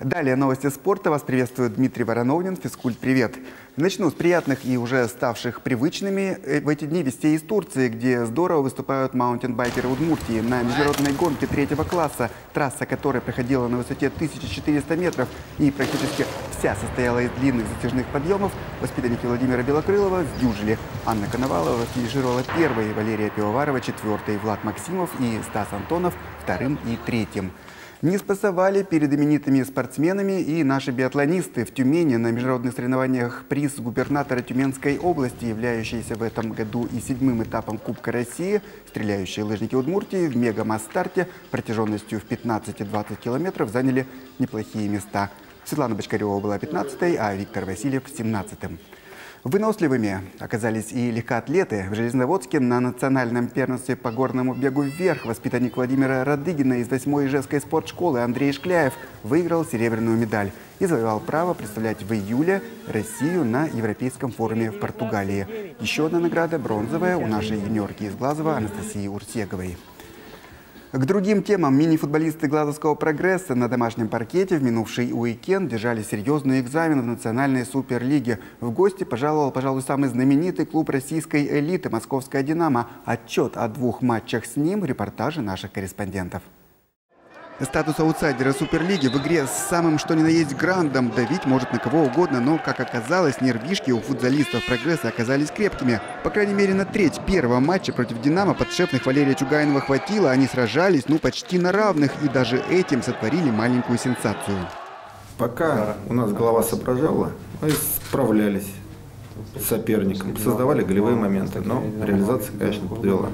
Далее новости спорта. Вас приветствует Дмитрий Вороновнин. Физкульт, привет. Начну с приятных и уже ставших привычными э, в эти дни вестей из Турции, где здорово выступают маунтинбайкеры Удмуртии на международной гонке третьего класса, трасса которой проходила на высоте 1400 метров и практически вся состояла из длинных затяжных подъемов. Воспитанники Владимира Белокрылова сдюжили. Анна Коновалова финишировала первой, Валерия Пивоварова четвертой, Влад Максимов и Стас Антонов вторым и третьим. Не спасовали перед именитыми спортсменами и наши биатлонисты. В Тюмени на международных соревнованиях приз губернатора Тюменской области, являющийся в этом году и седьмым этапом Кубка России, стреляющие лыжники Удмуртии в мега-масс-старте протяженностью в 15-20 километров заняли неплохие места. Светлана Бочкарева была 15-й, а Виктор Васильев – 17-м. Выносливыми оказались и легкоатлеты. В Железноводске на национальном первенстве по горному бегу вверх воспитанник Владимира Радыгина из 8-й Ижевской спортшколы Андрей Шкляев выиграл серебряную медаль и завоевал право представлять в июле Россию на Европейском форуме в Португалии. Еще одна награда бронзовая у нашей юниорки из Глазова Анастасии Урсеговой. К другим темам мини-футболисты Глазовского прогресса на домашнем паркете в минувший уикенд держали серьезный экзамен в национальной суперлиге. В гости пожаловал, пожалуй, самый знаменитый клуб российской элиты «Московская «Динамо». Отчет о двух матчах с ним – репортажи наших корреспондентов. Статус аутсайдера Суперлиги в игре с самым что ни на есть грандом давить может на кого угодно, но, как оказалось, нервишки у футболистов прогресса оказались крепкими. По крайней мере, на треть первого матча против «Динамо» подшефных Валерия Чугаинова хватило, они сражались, ну, почти на равных, и даже этим сотворили маленькую сенсацию. Пока у нас голова соображала, мы справлялись с соперником, создавали голевые моменты, но реализация, конечно, подвела.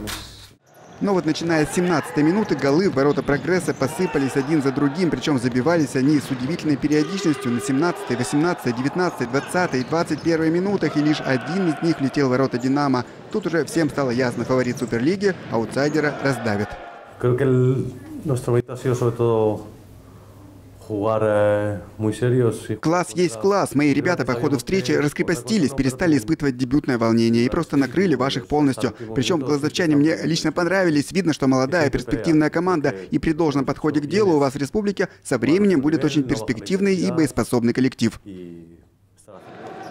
Но вот начиная с 17-й минуты голы в ворота прогресса посыпались один за другим, причем забивались они с удивительной периодичностью на 17-й, 18-й, 19-й, 20-й и 21-й минутах, и лишь один из них летел в ворота «Динамо». Тут уже всем стало ясно, фаворит Суперлиги аутсайдера раздавит. Creo que el, nuestra meta ha sido sobre todo Класс есть класс. Мои ребята по ходу встречи раскрепостились, перестали испытывать дебютное волнение и просто накрыли ваших полностью. Причем глазовчане мне лично понравились. Видно, что молодая перспективная команда и при должном подходе к делу у вас в республике со временем будет очень перспективный и боеспособный коллектив.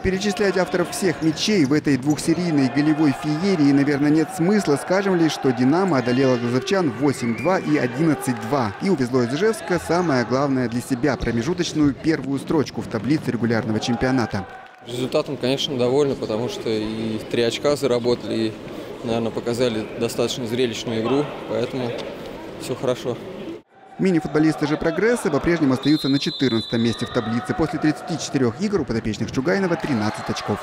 Перечислять авторов всех мячей в этой двухсерийной голевой феерии, наверное, нет смысла. Скажем лишь, что «Динамо» одолела глазовчан 8-2 и 11-2. И увезло из Ижевска самое главное для себя – промежуточную первую строчку в таблице регулярного чемпионата. Результатом, конечно, довольны, потому что и три очка заработали, и, наверное, показали достаточно зрелищную игру, поэтому все хорошо. Мини-футболисты же «Прогресса» по-прежнему остаются на 14 месте в таблице. После 34 игр у подопечных Чугайнова 13 очков.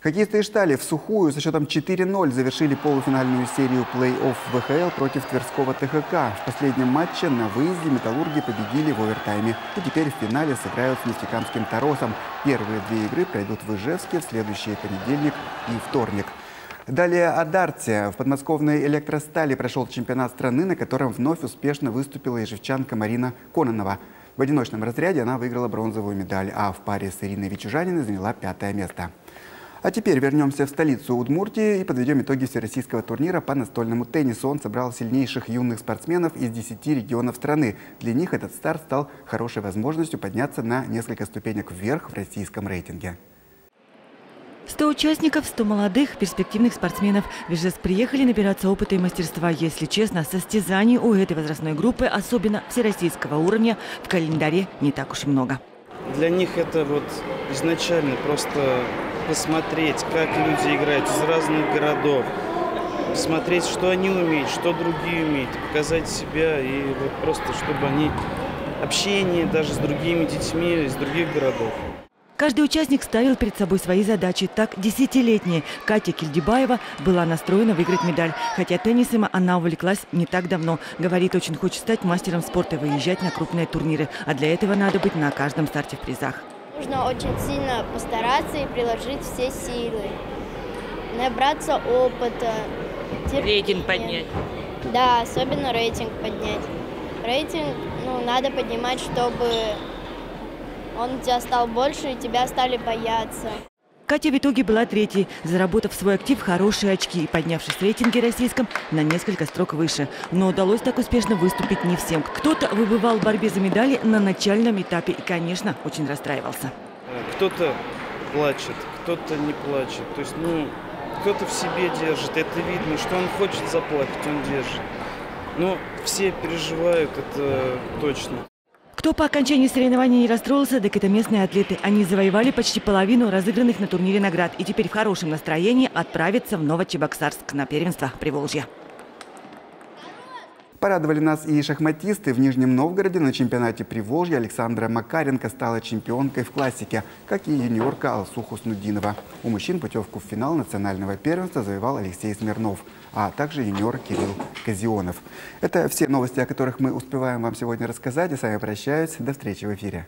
Хоккеисты из Штали в сухую со счетом 4-0 завершили полуфинальную серию плей-офф ВХЛ против Тверского ТХК. В последнем матче на выезде «Металлурги» победили в овертайме. И теперь в финале сыграют с нефтекамским «Таросом». Первые две игры пройдут в Ижевске в следующий понедельник и вторник. Далее о дарте. В подмосковной электростали прошел чемпионат страны, на котором вновь успешно выступила ижевчанка Марина Кононова. В одиночном разряде она выиграла бронзовую медаль, а в паре с Ириной Вичужаниной заняла пятое место. А теперь вернемся в столицу Удмуртии и подведем итоги всероссийского турнира по настольному теннису. Он собрал сильнейших юных спортсменов из 10 регионов страны. Для них этот старт стал хорошей возможностью подняться на несколько ступенек вверх в российском рейтинге. 100 участников, 100 молодых, перспективных спортсменов. В приехали набираться опыта и мастерства. Если честно, состязаний у этой возрастной группы, особенно всероссийского уровня, в календаре не так уж и много. Для них это вот изначально просто посмотреть, как люди играют из разных городов, смотреть, что они умеют, что другие умеют, показать себя и вот просто, чтобы они общение даже с другими детьми из других городов. Каждый участник ставил перед собой свои задачи. Так, десятилетняя Катя Кильдибаева была настроена выиграть медаль. Хотя теннисом она увлеклась не так давно. Говорит, очень хочет стать мастером спорта и выезжать на крупные турниры. А для этого надо быть на каждом старте в призах. Нужно очень сильно постараться и приложить все силы. Набраться опыта. терпения. Рейтинг поднять. Да, особенно рейтинг поднять. Рейтинг ну, надо поднимать, чтобы он у тебя стал больше и тебя стали бояться. Катя в итоге была третьей, заработав свой актив хорошие очки и поднявшись в рейтинге российском на несколько строк выше. Но удалось так успешно выступить не всем. Кто-то выбывал в борьбе за медали на начальном этапе и, конечно, очень расстраивался. Кто-то плачет, кто-то не плачет. То есть, ну, кто-то в себе держит. Это видно, что он хочет заплакать, он держит. Но все переживают, это точно. Кто по окончании соревнований не расстроился, так это местные атлеты. Они завоевали почти половину разыгранных на турнире наград и теперь в хорошем настроении отправятся в Новочебоксарск на первенство Приволжья. Порадовали нас и шахматисты. В Нижнем Новгороде на чемпионате Приволжья Александра Макаренко стала чемпионкой в классике, как и юниорка Алсу Хуснудинова. У мужчин путевку в финал национального первенства завоевал Алексей Смирнов, а также юниор Кирилл Казионов. Это все новости, о которых мы успеваем вам сегодня рассказать. И с вами прощаюсь. До встречи в эфире.